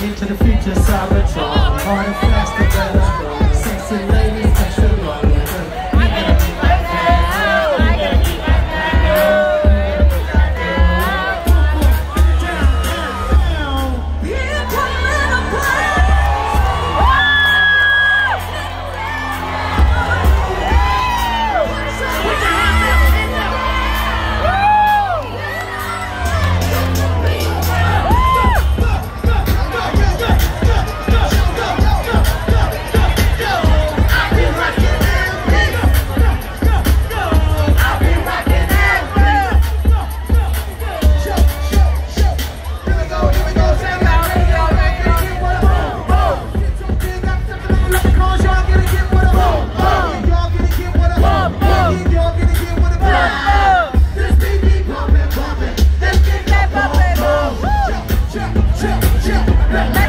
Into the future, Cybertron. Yeah.